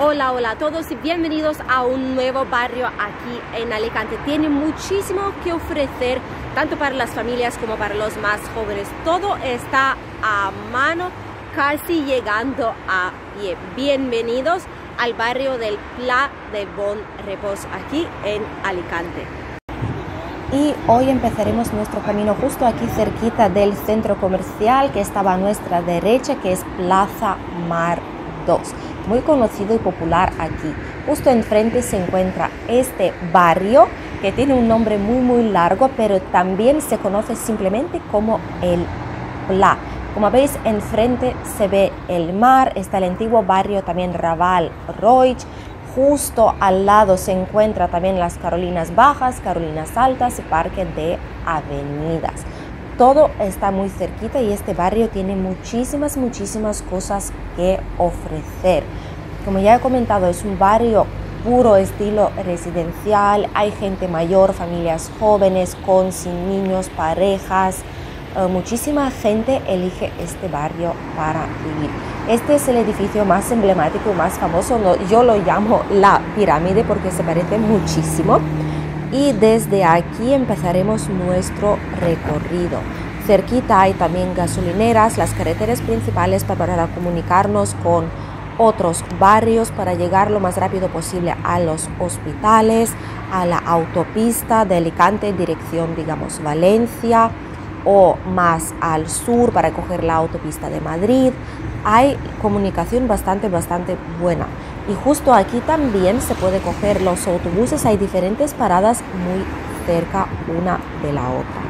Hola, hola a todos y bienvenidos a un nuevo barrio aquí en Alicante. Tiene muchísimo que ofrecer, tanto para las familias como para los más jóvenes. Todo está a mano, casi llegando a pie. Bienvenidos al barrio del Pla de Bon Repos, aquí en Alicante. Y hoy empezaremos nuestro camino justo aquí cerquita del centro comercial que estaba a nuestra derecha, que es Plaza Mar 2 muy conocido y popular aquí. Justo enfrente se encuentra este barrio que tiene un nombre muy muy largo, pero también se conoce simplemente como el Pla. Como veis, enfrente se ve el mar, está el antiguo barrio también Raval Roig. Justo al lado se encuentra también las Carolinas Bajas, Carolinas Altas y Parque de Avenidas todo está muy cerquita y este barrio tiene muchísimas, muchísimas cosas que ofrecer. Como ya he comentado, es un barrio puro estilo residencial, hay gente mayor, familias jóvenes, con, sin niños, parejas, eh, muchísima gente elige este barrio para vivir. Este es el edificio más emblemático, más famoso, yo lo llamo la pirámide porque se parece muchísimo y desde aquí empezaremos nuestro recorrido. Cerquita hay también gasolineras, las carreteras principales para comunicarnos con otros barrios para llegar lo más rápido posible a los hospitales, a la autopista de Alicante en dirección, digamos, Valencia o más al sur para coger la autopista de Madrid. Hay comunicación bastante, bastante buena. Y justo aquí también se puede coger los autobuses, hay diferentes paradas muy cerca una de la otra.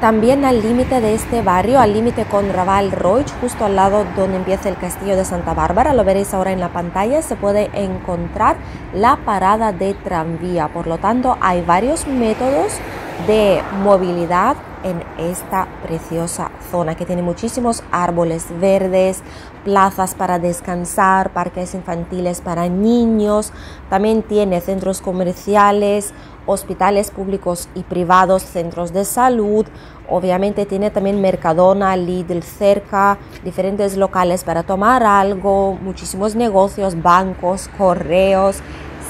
También al límite de este barrio, al límite con Raval Roig, justo al lado donde empieza el castillo de Santa Bárbara, lo veréis ahora en la pantalla, se puede encontrar la parada de tranvía. Por lo tanto, hay varios métodos de movilidad en esta preciosa zona que tiene muchísimos árboles verdes, plazas para descansar, parques infantiles para niños, también tiene centros comerciales, hospitales públicos y privados, centros de salud, obviamente tiene también Mercadona, Lidl cerca, diferentes locales para tomar algo, muchísimos negocios, bancos, correos,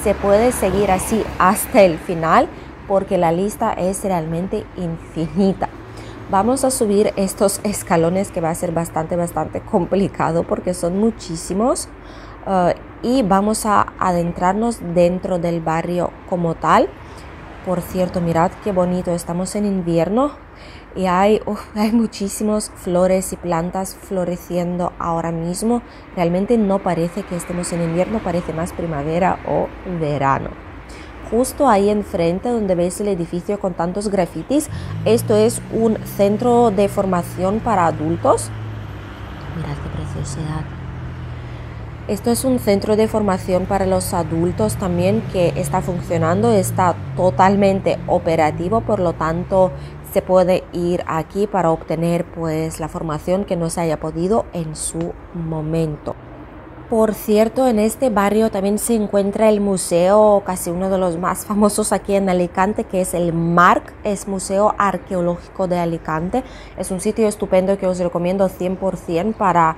se puede seguir así hasta el final porque la lista es realmente infinita. Vamos a subir estos escalones que va a ser bastante, bastante complicado porque son muchísimos. Uh, y vamos a adentrarnos dentro del barrio como tal. Por cierto, mirad qué bonito, estamos en invierno y hay, hay muchísimas flores y plantas floreciendo ahora mismo. Realmente no parece que estemos en invierno, parece más primavera o verano justo ahí enfrente donde veis el edificio con tantos grafitis. Esto es un centro de formación para adultos. Mirad qué preciosidad. Esto es un centro de formación para los adultos también que está funcionando, está totalmente operativo, por lo tanto se puede ir aquí para obtener pues la formación que no se haya podido en su momento. Por cierto, en este barrio también se encuentra el museo, casi uno de los más famosos aquí en Alicante, que es el MARC, es Museo Arqueológico de Alicante. Es un sitio estupendo que os recomiendo 100% para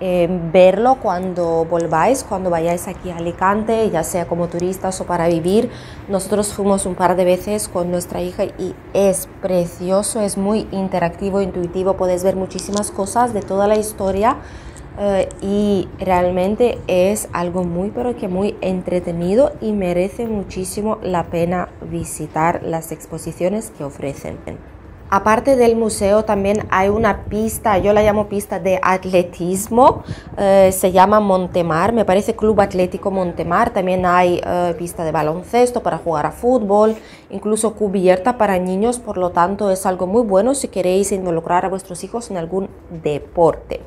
eh, verlo cuando volváis, cuando vayáis aquí a Alicante, ya sea como turistas o para vivir. Nosotros fuimos un par de veces con nuestra hija y es precioso, es muy interactivo, intuitivo, puedes ver muchísimas cosas de toda la historia eh, y realmente es algo muy pero que muy entretenido y merece muchísimo la pena visitar las exposiciones que ofrecen. Aparte del museo también hay una pista, yo la llamo pista de atletismo, eh, se llama Montemar, me parece Club Atlético Montemar, también hay eh, pista de baloncesto para jugar a fútbol, incluso cubierta para niños, por lo tanto es algo muy bueno si queréis involucrar a vuestros hijos en algún deporte.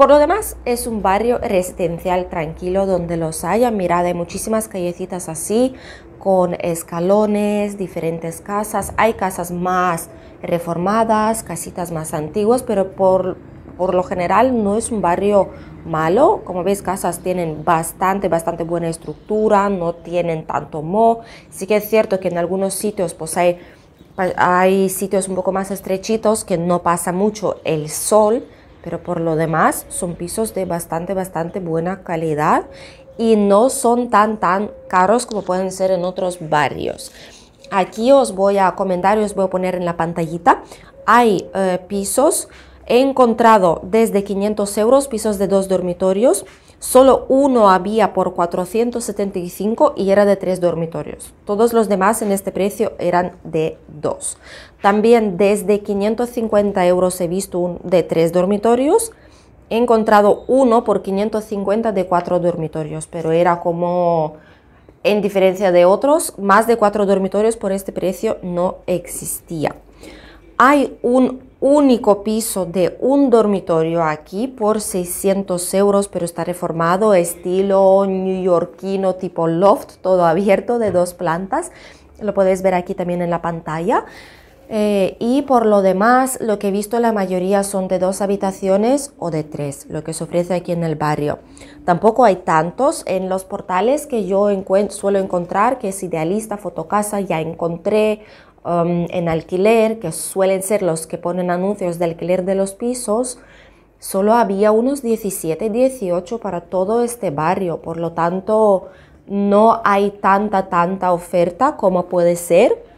Por lo demás, es un barrio residencial tranquilo donde los haya. Mirad, hay muchísimas callecitas así, con escalones, diferentes casas. Hay casas más reformadas, casitas más antiguas, pero por, por lo general no es un barrio malo. Como veis, casas tienen bastante, bastante buena estructura, no tienen tanto moho. Sí que es cierto que en algunos sitios pues hay, hay sitios un poco más estrechitos que no pasa mucho el sol pero por lo demás son pisos de bastante, bastante buena calidad y no son tan tan caros como pueden ser en otros barrios. Aquí os voy a comentar y os voy a poner en la pantallita. Hay eh, pisos, he encontrado desde 500 euros pisos de dos dormitorios. Solo uno había por 475 y era de tres dormitorios. Todos los demás en este precio eran de dos. También desde 550 euros he visto un de tres dormitorios. He encontrado uno por 550 de cuatro dormitorios, pero era como en diferencia de otros, más de cuatro dormitorios por este precio no existía. Hay un único piso de un dormitorio aquí por 600 euros, pero está reformado, estilo neoyorquino tipo loft, todo abierto de dos plantas. Lo podéis ver aquí también en la pantalla. Eh, y por lo demás, lo que he visto la mayoría son de dos habitaciones o de tres, lo que se ofrece aquí en el barrio. Tampoco hay tantos en los portales que yo suelo encontrar, que es Idealista, Fotocasa, ya encontré um, en alquiler, que suelen ser los que ponen anuncios de alquiler de los pisos. Solo había unos 17, 18 para todo este barrio, por lo tanto no hay tanta, tanta oferta como puede ser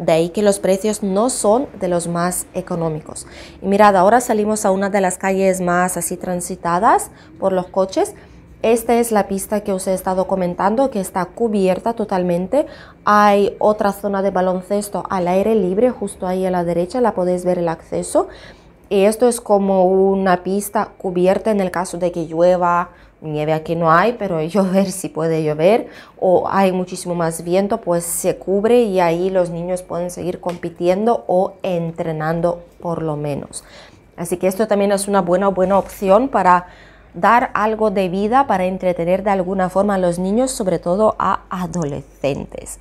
de ahí que los precios no son de los más económicos. Y mirad, ahora salimos a una de las calles más así transitadas por los coches. Esta es la pista que os he estado comentando, que está cubierta totalmente. Hay otra zona de baloncesto al aire libre, justo ahí a la derecha, la podéis ver el acceso. Y esto es como una pista cubierta en el caso de que llueva nieve aquí no hay, pero llover si puede llover o hay muchísimo más viento, pues se cubre y ahí los niños pueden seguir compitiendo o entrenando por lo menos. Así que esto también es una buena, buena opción para dar algo de vida, para entretener de alguna forma a los niños, sobre todo a adolescentes.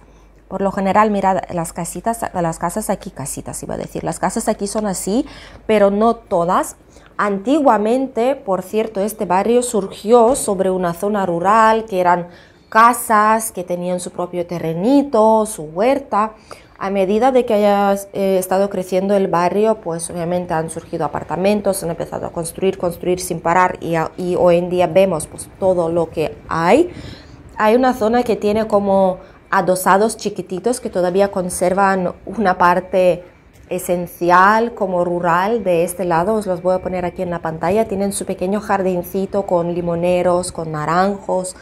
Por lo general, mirad, las casitas, las casas aquí, casitas iba a decir, las casas aquí son así, pero no todas. Antiguamente, por cierto, este barrio surgió sobre una zona rural que eran casas que tenían su propio terrenito, su huerta. A medida de que haya eh, estado creciendo el barrio, pues obviamente han surgido apartamentos, han empezado a construir, construir sin parar y, y hoy en día vemos pues todo lo que hay. Hay una zona que tiene como adosados chiquititos que todavía conservan una parte esencial como rural de este lado, os los voy a poner aquí en la pantalla, tienen su pequeño jardincito con limoneros, con naranjos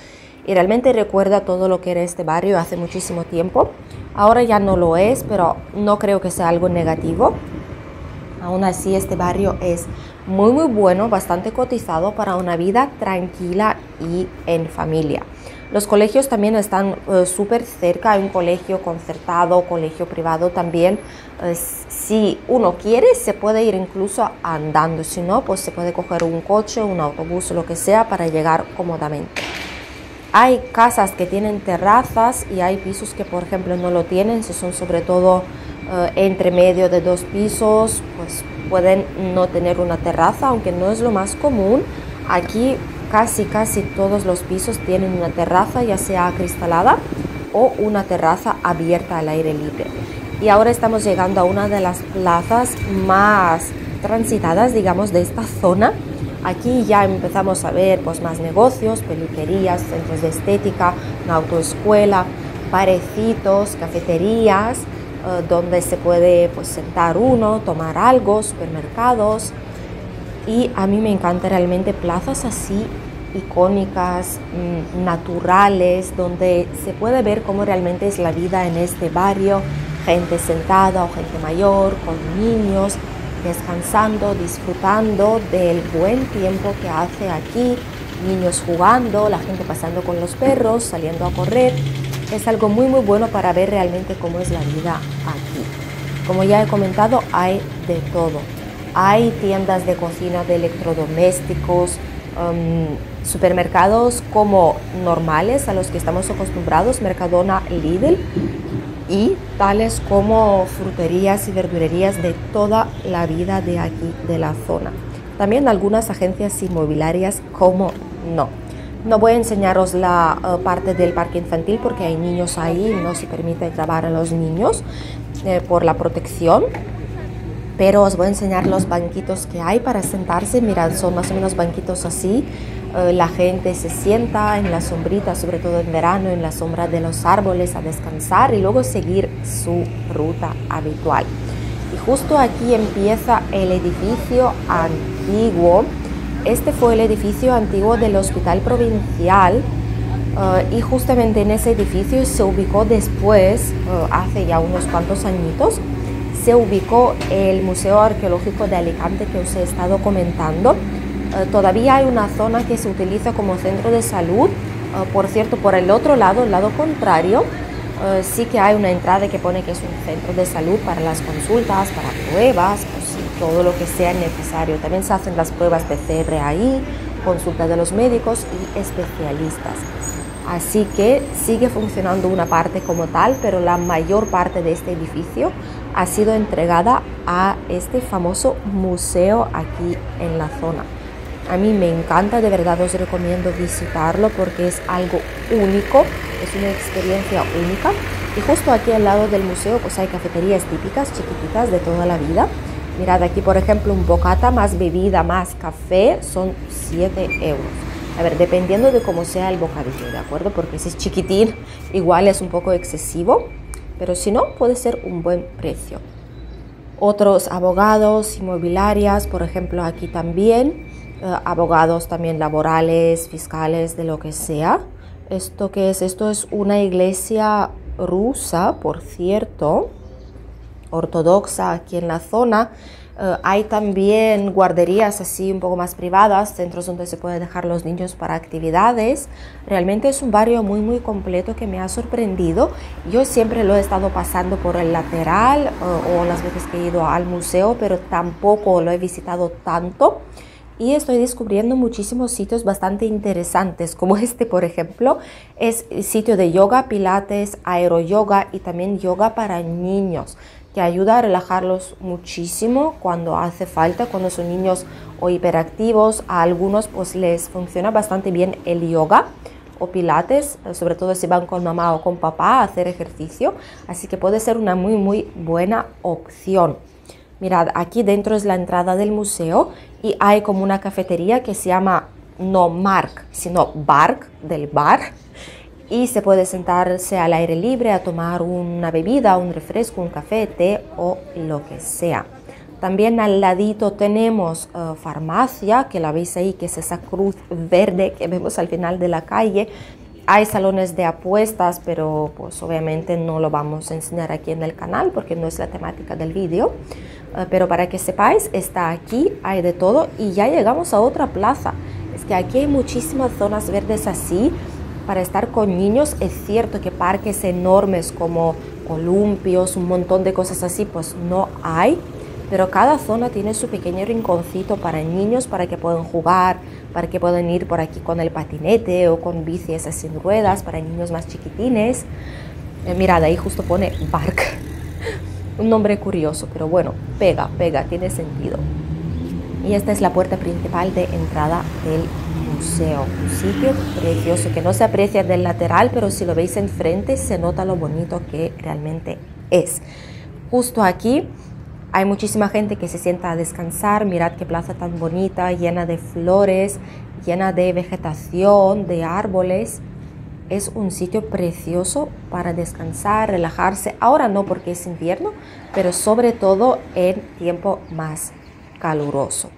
y realmente recuerda todo lo que era este barrio hace muchísimo tiempo. Ahora ya no lo es, pero no creo que sea algo negativo. Aún así este barrio es muy muy bueno, bastante cotizado para una vida tranquila y en familia. Los colegios también están eh, súper cerca, hay un colegio concertado, colegio privado también. Eh, si uno quiere, se puede ir incluso andando, si no, pues se puede coger un coche, un autobús, lo que sea, para llegar cómodamente. Hay casas que tienen terrazas y hay pisos que, por ejemplo, no lo tienen, si son sobre todo eh, entre medio de dos pisos, pues pueden no tener una terraza, aunque no es lo más común. Aquí Casi, casi todos los pisos tienen una terraza, ya sea acristalada o una terraza abierta al aire libre. Y ahora estamos llegando a una de las plazas más transitadas, digamos, de esta zona. Aquí ya empezamos a ver pues, más negocios, peluquerías, centros de estética, una autoescuela, parecitos, cafeterías, eh, donde se puede pues, sentar uno, tomar algo, supermercados, y a mí me encanta realmente plazas así icónicas, mm, naturales, donde se puede ver cómo realmente es la vida en este barrio, gente sentada o gente mayor, con niños, descansando, disfrutando del buen tiempo que hace aquí, niños jugando, la gente pasando con los perros, saliendo a correr. Es algo muy muy bueno para ver realmente cómo es la vida aquí. Como ya he comentado, hay de todo hay tiendas de cocina de electrodomésticos, um, supermercados como normales a los que estamos acostumbrados, Mercadona, Lidl, y tales como fruterías y verdurerías de toda la vida de aquí, de la zona. También algunas agencias inmobiliarias como no. No voy a enseñaros la uh, parte del parque infantil porque hay niños ahí y no se permite grabar a los niños eh, por la protección pero os voy a enseñar los banquitos que hay para sentarse. Mirad, son más o menos banquitos así, Eh, la gente se sienta en la sombrita, sobre todo en verano, en la sombra de los árboles a descansar y luego seguir su ruta habitual. Y justo aquí empieza el edificio antiguo. Este fue el edificio antiguo del Hospital Provincial eh, y justamente en ese edificio se ubicó después, eh, hace ya unos cuantos añitos, se ubicó el Museo Arqueológico de Alicante que os he estado comentando. Eh, todavía hay una zona que se utiliza como centro de salud. por cierto, por el otro lado, el lado contrario, sí que hay una entrada que pone que es un centro de salud para las consultas, para pruebas, pues, todo lo que sea necesario. También se hacen las pruebas PCR ahí, consulta de los médicos y especialistas. Así que sigue funcionando una parte como tal, pero la mayor parte de este edificio ha sido entregada a este famoso museo aquí en la zona. A mí me encanta, de verdad os recomiendo visitarlo porque es algo único, es una experiencia única. Y justo aquí al lado del museo pues hay cafeterías típicas, chiquititas de toda la vida. Mirad aquí por ejemplo un bocata más bebida más café son 7 euros. A ver, dependiendo de cómo sea el bocadillo, ¿de acuerdo? Porque si es chiquitín, igual es un poco excesivo, pero si no, puede ser un buen precio. Otros abogados, inmobiliarias, por ejemplo, aquí también, eh, abogados también laborales, fiscales, de lo que sea. ¿Esto qué es? Esto es una iglesia rusa, por cierto, ortodoxa aquí en la zona. Eh, hay también guarderías así un poco más privadas, centros donde se puede dejar los niños para actividades. Realmente es un barrio muy muy completo que me ha sorprendido. Yo siempre lo he estado pasando por el lateral eh, o las veces que he ido al museo, pero tampoco lo he visitado tanto. Y estoy descubriendo muchísimos sitios bastante interesantes, como este, por ejemplo, es sitio de yoga, pilates, aeroyoga y también yoga para niños que ayuda a relajarlos muchísimo cuando hace falta, cuando son niños o hiperactivos. A algunos pues les funciona bastante bien el yoga o pilates, sobre todo si van con mamá o con papá a hacer ejercicio. Así que puede ser una muy muy buena opción. Mirad, aquí dentro es la entrada del museo y hay como una cafetería que se llama no Mark, sino Bark del bar y se puede sentarse al aire libre a tomar una bebida, un refresco, un café, té o lo que sea. También al ladito tenemos eh, farmacia, que la veis ahí, que es esa cruz verde que vemos al final de la calle. Hay salones de apuestas, pero pues obviamente no lo vamos a enseñar aquí en el canal porque no es la temática del vídeo. Eh, pero para que sepáis, está aquí, hay de todo y ya llegamos a otra plaza. Es que aquí hay muchísimas zonas verdes así, para estar con niños. Es cierto que parques enormes como columpios, un montón de cosas así, pues no hay, pero cada zona tiene su pequeño rinconcito para niños, para que puedan jugar, para que puedan ir por aquí con el patinete o con bicis sin ruedas, para niños más chiquitines. Eh, mirad, ahí justo pone Bark. un nombre curioso, pero bueno, pega, pega, tiene sentido. Y esta es la puerta principal de entrada del museo, un sitio precioso que no se aprecia del lateral, pero si lo veis enfrente se nota lo bonito que realmente es. Justo aquí hay muchísima gente que se sienta a descansar, mirad qué plaza tan bonita, llena de flores, llena de vegetación, de árboles. Es un sitio precioso para descansar, relajarse. Ahora no porque es invierno, pero sobre todo en tiempo más caluroso.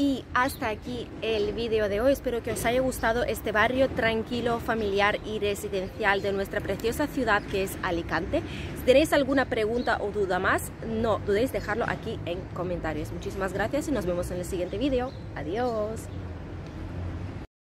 Y hasta aquí el vídeo de hoy. Espero que os haya gustado este barrio tranquilo, familiar y residencial de nuestra preciosa ciudad que es Alicante. Si tenéis alguna pregunta o duda más, no dudéis dejarlo aquí en comentarios. Muchísimas gracias y nos vemos en el siguiente vídeo. Adiós.